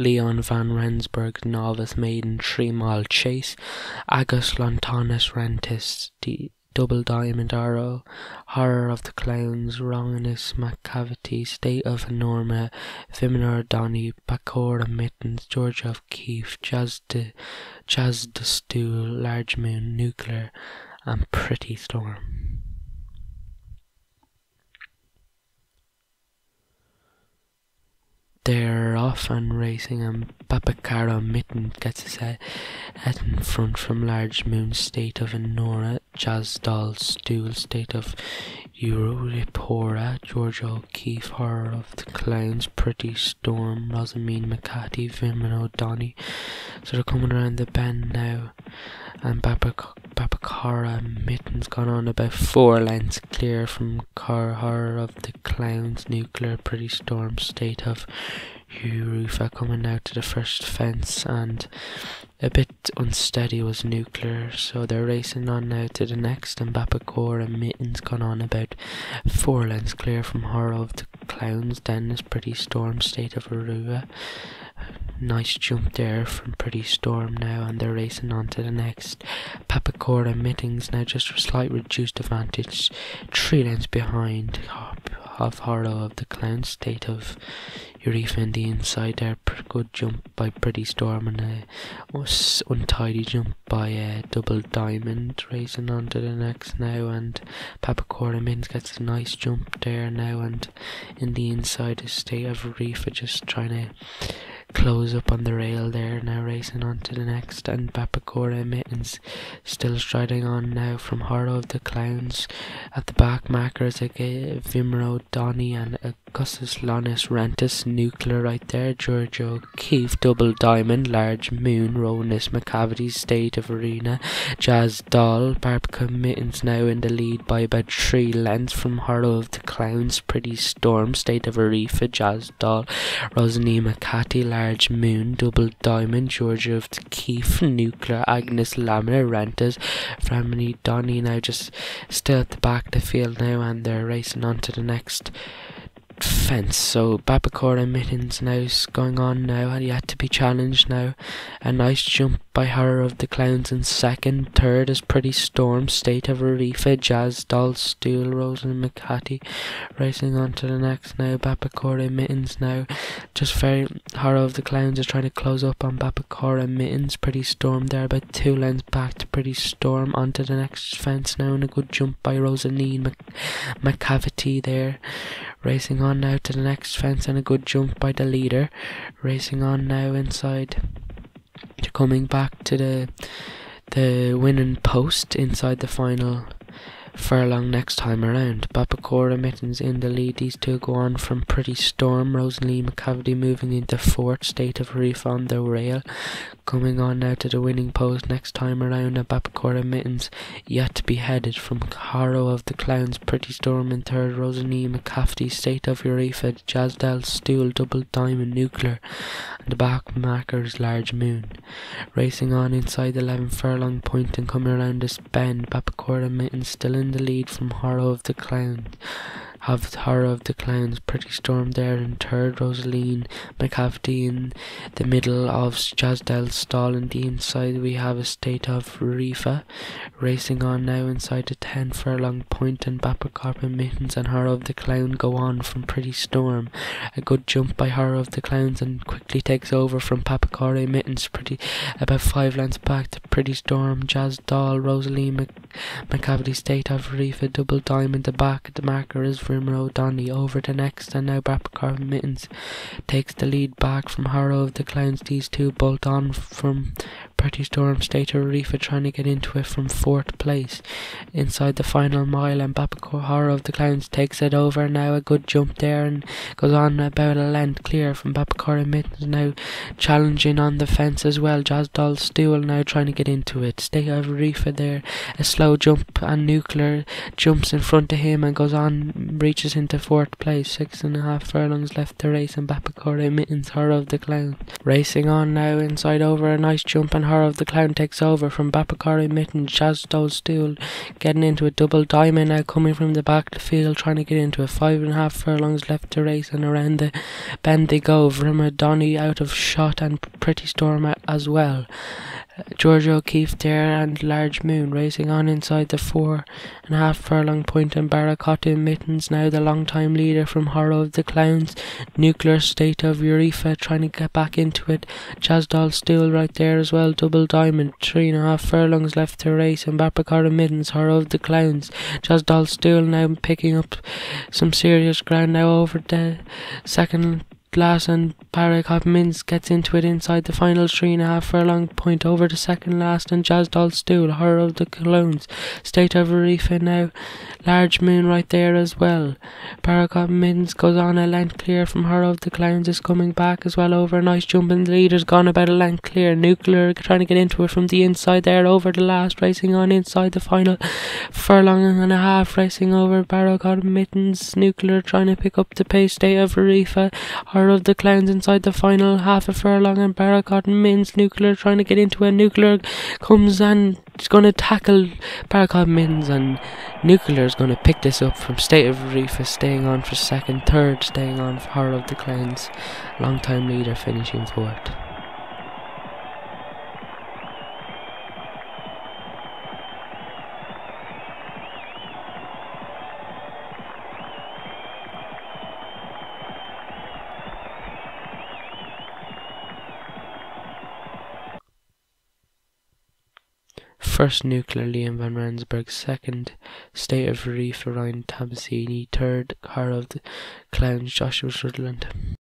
Leon van Rensburg novice maiden three mile chase, Agus Lantanus Rentis, the double diamond arrow, horror of the clowns, wrongness, macavity, state of Norma, Viminor Donny, Bacora Mittens, George of Keefe, Jazz de Jazz the Stool, Large Moon, Nuclear, and Pretty Storm. They're off and racing, and Papakara Mitten gets his head, in front from Large Moon, State of Enora, Jazz Doll, Stool, State of Euripora, George O'Keefe, Horror of the Clowns, Pretty Storm, Rosamine McCarthy, Vimon O'Donnell. So they're coming around the bend now, and Babakara Mitten's gone on about four lengths clear from Car Horror of the Clowns, Nuclear, Pretty Storm, State of Rufa coming out to the first fence and a bit unsteady was nuclear, so they're racing on now to the next and Bapacor and Mittens gone on about four lengths clear from Horror of the Clowns, then this Pretty Storm, State of Aruba. Nice jump there from Pretty Storm now and they're racing on to the next. Papacora Mittens now just a slight reduced advantage, three lengths behind of Horror of the Clowns, State of The inside there. Good jump by Pretty Storm and uh, a untidy jump by a Double Diamond. Racing on to the next now and Papacora Mins gets a nice jump there now and in the inside is State of Urifa just trying to close up on the rail there now racing on to the next and Papacora Mittens still striding on now from Horror of the Clowns at the back markers like Vimro Donny and Augustus Lonis Rentis Nuclear right there. Giorgio Keefe Double Diamond Large Moon Ronus McCavity State of Arena. Jazz Doll Barbica Mittens now in the lead by about three lengths from Horror of the Clowns Pretty Storm State of Arifa Jazz Doll Rosalie McCatty large moon, double diamond, Georgia of the Keefe, nuclear, Agnes Lamina, Rentas, Framini, Donny now just still at the back of the field now and they're racing on to the next fence. So Babacora Mittens now is going on now and yet to be challenged now. A nice jump by Horror of the Clowns in second. Third is Pretty Storm, State of Arifa, eh, Jazz Doll, Stool, Rose and McCatty. Racing on to the next now. Babacora Mittens now. Just very Horror of the Clowns is trying to close up on Babacora Mittens. Pretty Storm there about two lengths back to Pretty Storm onto the next fence now and a good jump by Rosaline Mc- McCavity there. Racing on now to the next fence and a good jump by the leader. Racing on now inside. To coming back to the the winning post inside the final furlong next time around. Babacora Mittens in the lead. These two go on from Pretty Storm. Rosalie McCavity moving into fourth. State of Reef on the rail. Coming on now to the winning post next time around. And Babacora Mittens yet to be headed from Horror of the Clowns. Pretty Storm in third. Rosalie McCavity. State of Eureka. Jazdell Stool. Double Diamond Nuclear. And the back marker's Large Moon. Racing on inside the 11 furlong point and coming around this bend. Babacora Mittens still in the lead from Horror of the Clowns. Have Horror of the Clowns, Pretty Storm there in third, Rosaline McCavity in the middle of Jazdell stall. In the inside, we have a state of Rifa racing on now inside the 10 furlong point, and Bapacarp and Mittens and Horror of the Clown go on from Pretty Storm. A good jump by Horror of the Clowns and quickly takes over from Papacore Mittens, pretty about five lengths back to Pretty Storm, Jazz Doll, Rosalie Mc, McCavity State of Rifa, Double Diamond. The back, the marker is Rimmer O'Donnell oh, over the next, and now Bapacar Mittens takes the lead back from Horror of the Clowns. These two bolt on from Pretty Storm State of Rifa trying to get into it from fourth place. Inside the final mile and Horror of the Clowns takes it over. Now a good jump there and goes on about a length clear from Bapacar Mittens. Now challenging on the fence as well. Jazz Doll Stool now trying to get into it. State of Rifa there. A slow jump and Nuclear jumps in front of him and goes on reaches into fourth place. Six and a half furlongs left to race and Bapacar Mittens Horror of the Clowns racing on now inside over. A nice jump and Horror of the Clown takes over from Bapakari Mitten, Doll Stool getting into a double diamond now coming from the back of the field trying to get into a five and a half furlongs left to race and around the bend they go. Verma Donny out of shot and Pretty Storm as well. George O'Keefe there and Large Moon racing on inside the four and a half furlong point and Barracotta Mittens now the long time leader from Horror of the Clowns. Nuclear State of Urifa trying to get back into it. Jazdal still right there as well. Double Diamond. Three and a half furlongs left to race and Barracotta Mittens. Horror of the Clowns. Jazdal still now picking up some serious ground now over the second Glass and Paracop Mins gets into it inside the final three and a half furlong point over the second last and Jazz Doll Stool, Horror of the Clowns, State of Arifa now, Large Moon right there as well. Paracop Mins goes on a length clear from Horror of the Clowns is coming back as well over a nice jump and the leader's gone about a length clear. Nuclear trying to get into it from the inside there over the last racing on inside the final furlong and a half racing over Paracop Mittens. Nuclear trying to pick up the pace. State of Arifa of the clowns inside the final half a furlong and Barracott. Mins nuclear trying to get into a nuclear comes and is going to tackle Barracott. Mins and nuclear is going to pick this up from State of Reef staying on for second third staying on for of the Clowns. Long time leader finishing fourth First nuclear Liam van Rensburg, second State of Reef Ryan Tabasini, third the Clowns Joshua Sutherland.